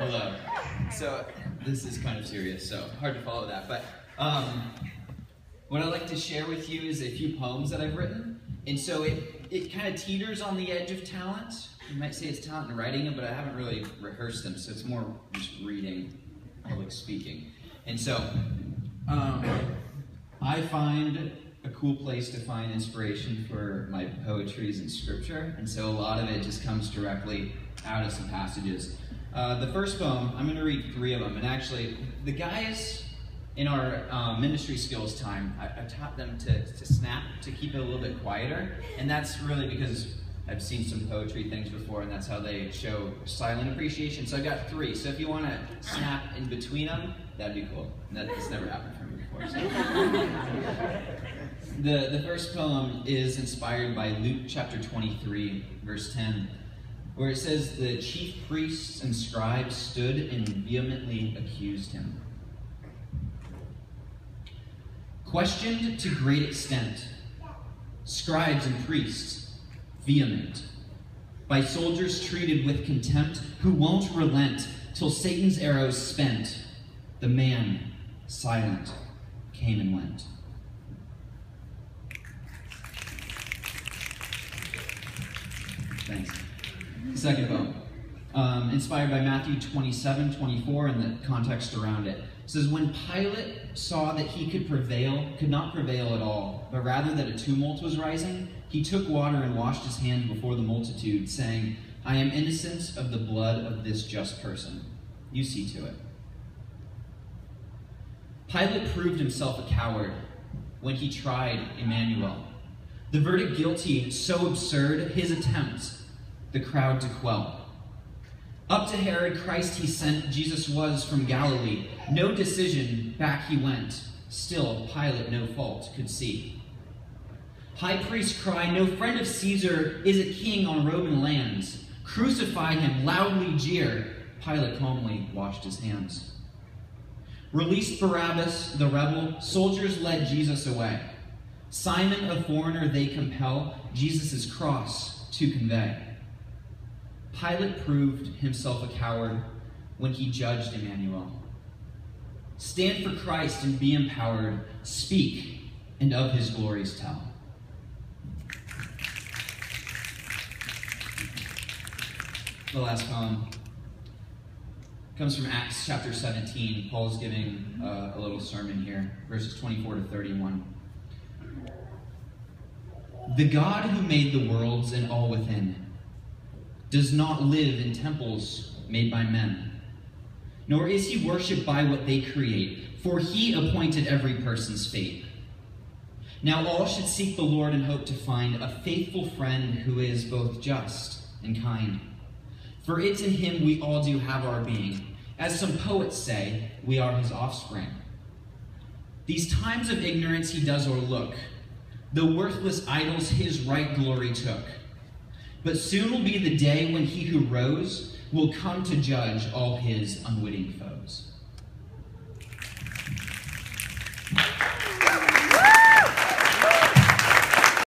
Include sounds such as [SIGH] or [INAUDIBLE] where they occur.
Hello. So this is kind of serious, so hard to follow that. But um, what I'd like to share with you is a few poems that I've written, and so it it kind of teeters on the edge of talent. You might say it's talent in writing them, but I haven't really rehearsed them, so it's more just reading, public speaking. And so um, I find a cool place to find inspiration for my poetries and scripture, and so a lot of it just comes directly out of some passages. Uh, the first poem, I'm going to read three of them, and actually, the guys in our uh, ministry skills time, I, I taught them to, to snap to keep it a little bit quieter, and that's really because I've seen some poetry things before, and that's how they show silent appreciation. So I've got three. So if you want to snap in between them, that'd be cool. That, that's never happened for me before. So. [LAUGHS] the, the first poem is inspired by Luke chapter 23, verse 10 where it says the chief priests and scribes stood and vehemently accused him. Questioned to great extent, scribes and priests, vehement, by soldiers treated with contempt, who won't relent till Satan's arrows spent, the man, silent, came and went. Thanks. Second poem, um, inspired by Matthew 27, 24, and the context around it. it. says, When Pilate saw that he could prevail, could not prevail at all, but rather that a tumult was rising, he took water and washed his hands before the multitude, saying, I am innocent of the blood of this just person. You see to it. Pilate proved himself a coward when he tried Emmanuel. The verdict guilty, so absurd, his attempts the crowd to quell. Up to Herod, Christ he sent, Jesus was from Galilee. No decision, back he went. Still, Pilate no fault could see. High priest cry, No friend of Caesar is a king on Roman lands. Crucify him, loudly jeer. Pilate calmly washed his hands. Released Barabbas, the rebel, soldiers led Jesus away. Simon, a foreigner, they compel Jesus' cross to convey. Pilate proved himself a coward when he judged Emmanuel. Stand for Christ and be empowered. Speak, and of his glories tell. The last poem comes from Acts chapter 17. Paul's giving uh, a little sermon here, verses 24 to 31. The God who made the worlds and all within does not live in temples made by men, nor is he worshipped by what they create, for he appointed every person's fate. Now all should seek the Lord and hope to find a faithful friend who is both just and kind. For it's in him we all do have our being. As some poets say, we are his offspring. These times of ignorance he does o'erlook, the worthless idols his right glory took. But soon will be the day when he who rose will come to judge all his unwitting foes.